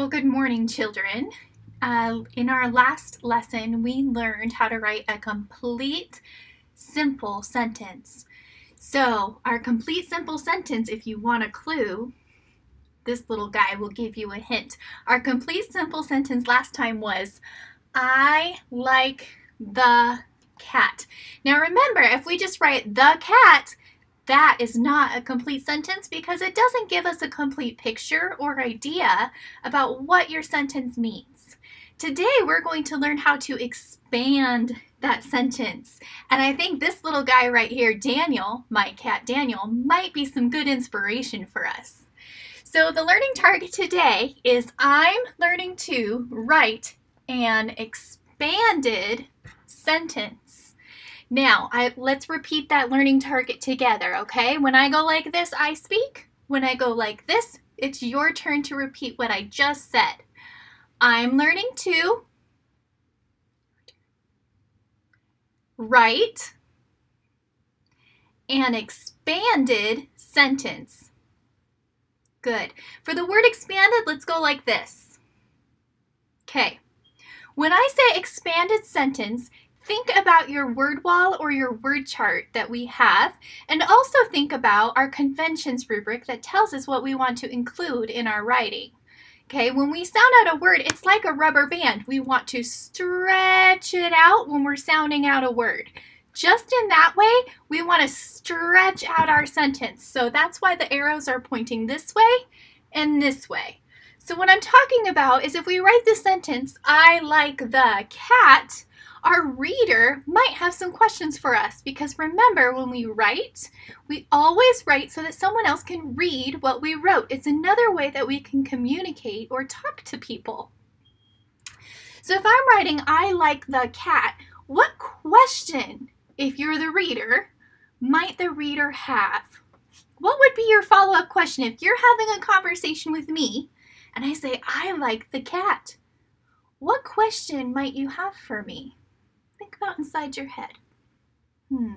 Well, good morning, children. Uh, in our last lesson, we learned how to write a complete simple sentence. So, our complete simple sentence, if you want a clue, this little guy will give you a hint. Our complete simple sentence last time was, I like the cat. Now remember, if we just write the cat, that is not a complete sentence because it doesn't give us a complete picture or idea about what your sentence means. Today we're going to learn how to expand that sentence. And I think this little guy right here, Daniel, my cat Daniel, might be some good inspiration for us. So the learning target today is I'm learning to write an expanded sentence. Now, I, let's repeat that learning target together, okay? When I go like this, I speak. When I go like this, it's your turn to repeat what I just said. I'm learning to write an expanded sentence. Good. For the word expanded, let's go like this. Okay. When I say expanded sentence, think about your word wall or your word chart that we have, and also think about our conventions rubric that tells us what we want to include in our writing. Okay, when we sound out a word, it's like a rubber band. We want to stretch it out when we're sounding out a word. Just in that way, we want to stretch out our sentence. So that's why the arrows are pointing this way and this way. So what I'm talking about is if we write the sentence, I like the cat, our reader might have some questions for us because remember when we write, we always write so that someone else can read what we wrote. It's another way that we can communicate or talk to people. So if I'm writing, I like the cat, what question, if you're the reader, might the reader have? What would be your follow up question if you're having a conversation with me and I say, I like the cat? What question might you have for me? Think about inside your head. Hmm.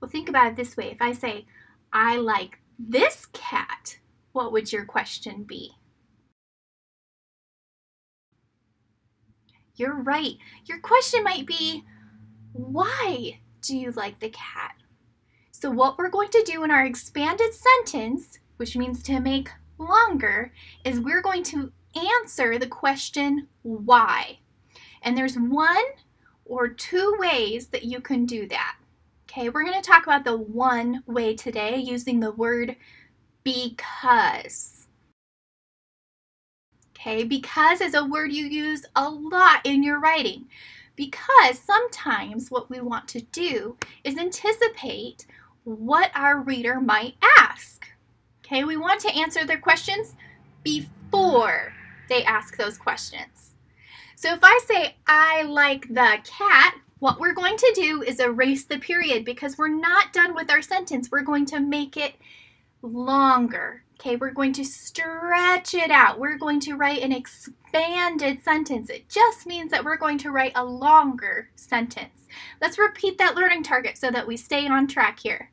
Well, think about it this way. If I say, I like this cat, what would your question be? You're right. Your question might be, why do you like the cat? So what we're going to do in our expanded sentence, which means to make longer, is we're going to answer the question why. And there's one or two ways that you can do that. Okay, we're going to talk about the one way today using the word because. Okay, because is a word you use a lot in your writing. Because sometimes what we want to do is anticipate what our reader might ask. Okay, we want to answer their questions before they ask those questions. So if I say, I like the cat, what we're going to do is erase the period because we're not done with our sentence. We're going to make it longer. Okay, we're going to stretch it out. We're going to write an expanded sentence. It just means that we're going to write a longer sentence. Let's repeat that learning target so that we stay on track here.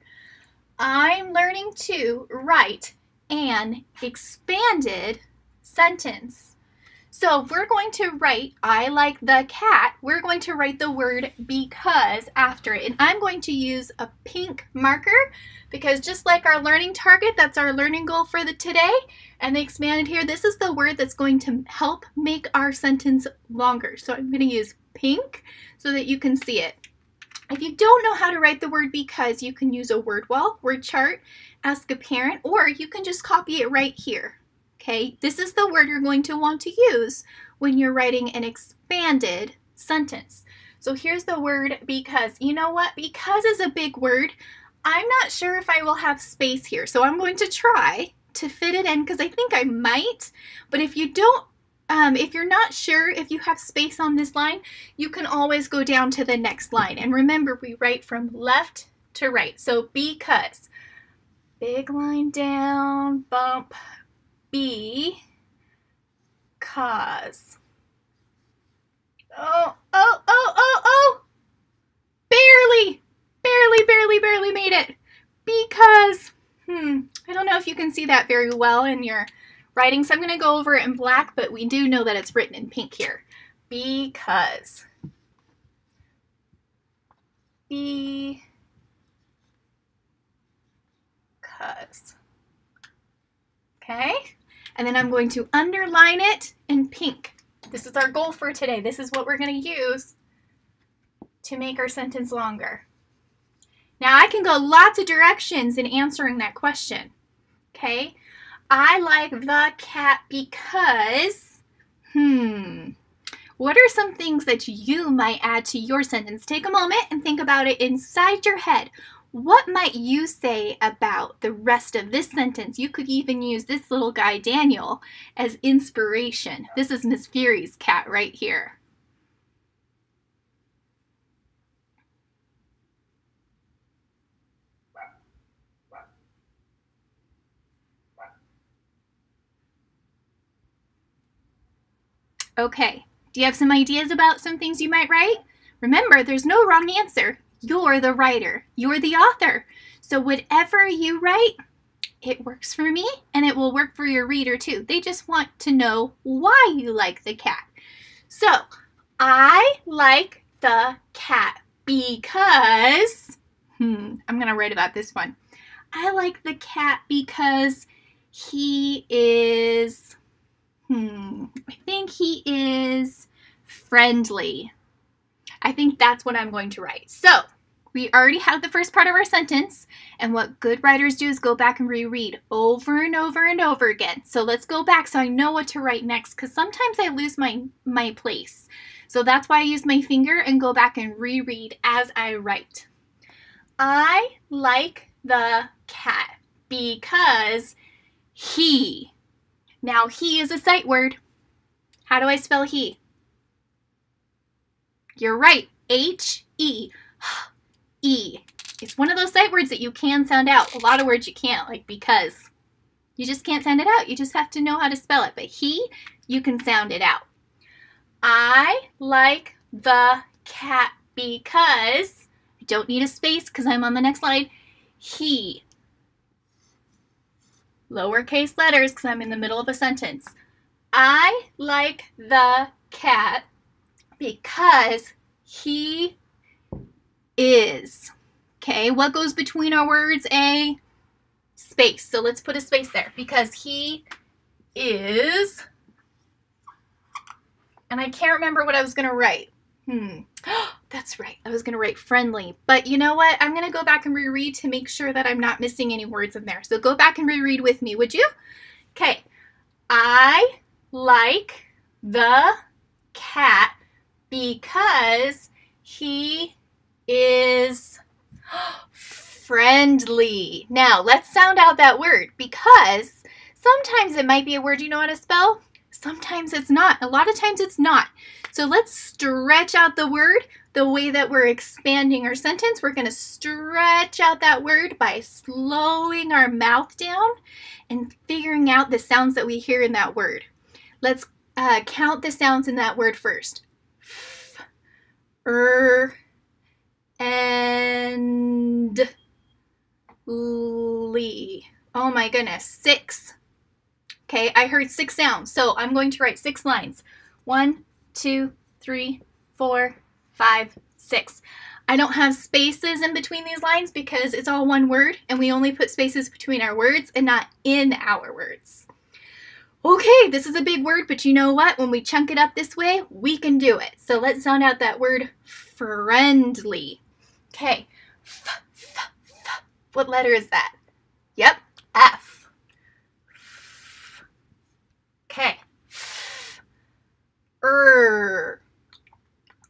I'm learning to write an expanded sentence. So we're going to write, I like the cat, we're going to write the word because after it. And I'm going to use a pink marker because just like our learning target, that's our learning goal for the today, and they expanded here, this is the word that's going to help make our sentence longer. So I'm going to use pink so that you can see it. If you don't know how to write the word because, you can use a word wall, word chart, ask a parent, or you can just copy it right here. Okay, this is the word you're going to want to use when you're writing an expanded sentence. So here's the word because. You know what? Because is a big word. I'm not sure if I will have space here, so I'm going to try to fit it in because I think I might. But if you don't um, if you're not sure if you have space on this line, you can always go down to the next line. And remember, we write from left to right. So because, big line down, bump, B, cause. Oh, oh, oh, oh, oh! Barely, barely, barely, barely made it. Because, hmm, I don't know if you can see that very well in your writing, so I'm going to go over it in black, but we do know that it's written in pink here. Because. Because. Okay? And then I'm going to underline it in pink. This is our goal for today. This is what we're going to use to make our sentence longer. Now I can go lots of directions in answering that question. Okay? I like the cat because, hmm, what are some things that you might add to your sentence? Take a moment and think about it inside your head. What might you say about the rest of this sentence? You could even use this little guy, Daniel, as inspiration. This is Miss Fyhrie's cat right here. Okay, do you have some ideas about some things you might write? Remember, there's no wrong answer. You're the writer, you're the author. So, whatever you write, it works for me and it will work for your reader too. They just want to know why you like the cat. So, I like the cat because, hmm, I'm going to write about this one. I like the cat because he is Hmm, I think he is friendly. I think that's what I'm going to write. So, we already have the first part of our sentence, and what good writers do is go back and reread over and over and over again. So let's go back so I know what to write next, because sometimes I lose my, my place. So that's why I use my finger and go back and reread as I write. I like the cat because he now, he is a sight word. How do I spell he? You're right. H E. E. It's one of those sight words that you can sound out. A lot of words you can't, like because. You just can't sound it out. You just have to know how to spell it. But he, you can sound it out. I like the cat because I don't need a space because I'm on the next line. He lowercase letters because I'm in the middle of a sentence. I like the cat because he is. Okay, what goes between our words? A space. So let's put a space there because he is. And I can't remember what I was going to write. Hmm. That's right. I was going to write friendly. But you know what? I'm going to go back and reread to make sure that I'm not missing any words in there. So go back and reread with me, would you? Okay. I like the cat because he is friendly. Now, let's sound out that word because sometimes it might be a word you know how to spell. Sometimes it's not. A lot of times it's not. So let's stretch out the word the way that we're expanding our sentence. We're going to stretch out that word by slowing our mouth down and figuring out the sounds that we hear in that word. Let's uh, count the sounds in that word first. F, er, and, lee. Oh my goodness, six. Okay, I heard six sounds, so I'm going to write six lines. One, two, three, four, five, six. I don't have spaces in between these lines because it's all one word and we only put spaces between our words and not in our words. Okay, this is a big word, but you know what? When we chunk it up this way, we can do it. So let's sound out that word friendly. Okay, f, f, f. What letter is that? Yep, F. Okay, er,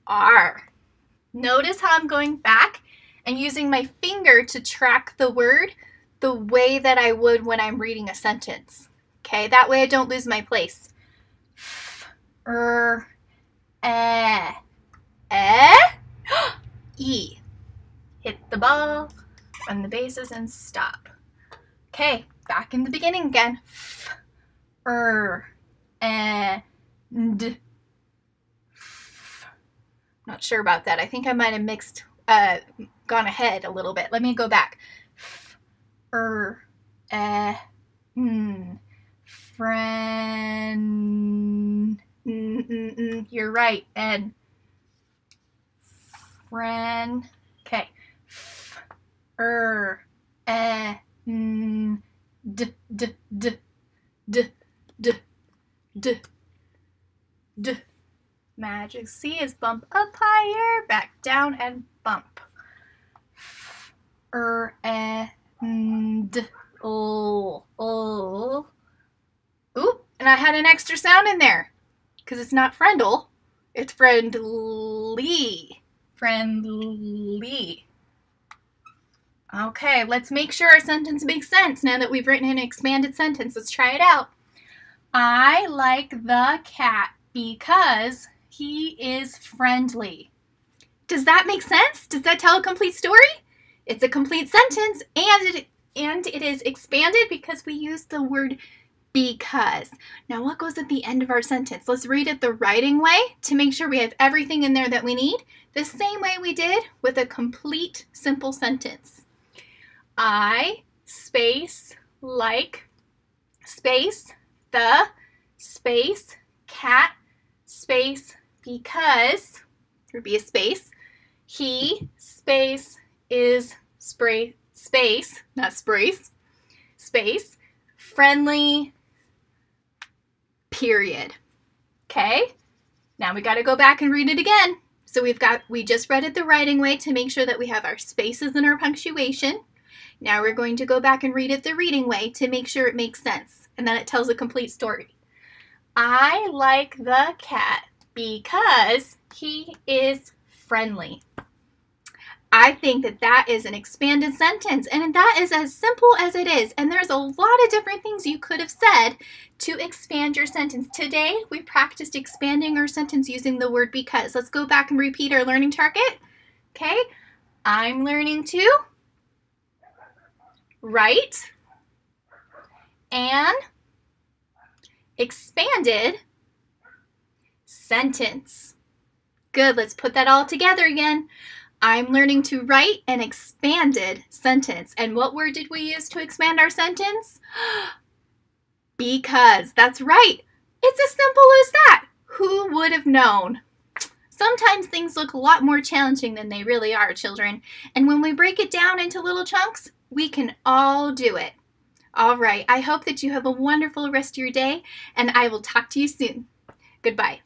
R. Notice how I'm going back and using my finger to track the word the way that I would when I'm reading a sentence. Okay, that way I don't lose my place. F, eh, eh, e. Hit the ball, run the bases, and stop. Okay, back in the beginning again. F, er, eh, d. F. Not sure about that. I think I might have mixed, uh, gone ahead a little bit. Let me go back. F, er, eh, hmm. Friend. Mm, mm, mm. You're right, Ed. Friend. Okay. Er, eh, mm, d, d, d, d, d, d, d. Magic C is bump up higher, back down, and bump. Er, eh, mm, d, oh, oh. Oop, and I had an extra sound in there because it's not friendle, it's friendly. Friendly. Okay, let's make sure our sentence makes sense now that we've written an expanded sentence. Let's try it out. I like the cat because he is friendly. Does that make sense? Does that tell a complete story? It's a complete sentence and it and it is expanded because we use the word because. Now, what goes at the end of our sentence? Let's read it the writing way to make sure we have everything in there that we need, the same way we did with a complete simple sentence. I space like space the space cat space because there be a space he space is spray space not sprays space friendly period. Okay? Now we got to go back and read it again. So we've got, we just read it the writing way to make sure that we have our spaces and our punctuation. Now we're going to go back and read it the reading way to make sure it makes sense and then it tells a complete story. I like the cat because he is friendly. I think that that is an expanded sentence and that is as simple as it is. And there's a lot of different things you could have said to expand your sentence. Today, we practiced expanding our sentence using the word because. Let's go back and repeat our learning target. Okay, I'm learning to write an expanded sentence. Good, let's put that all together again. I'm learning to write an expanded sentence. And what word did we use to expand our sentence? because. That's right. It's as simple as that. Who would have known? Sometimes things look a lot more challenging than they really are, children. And when we break it down into little chunks, we can all do it. All right, I hope that you have a wonderful rest of your day, and I will talk to you soon. Goodbye.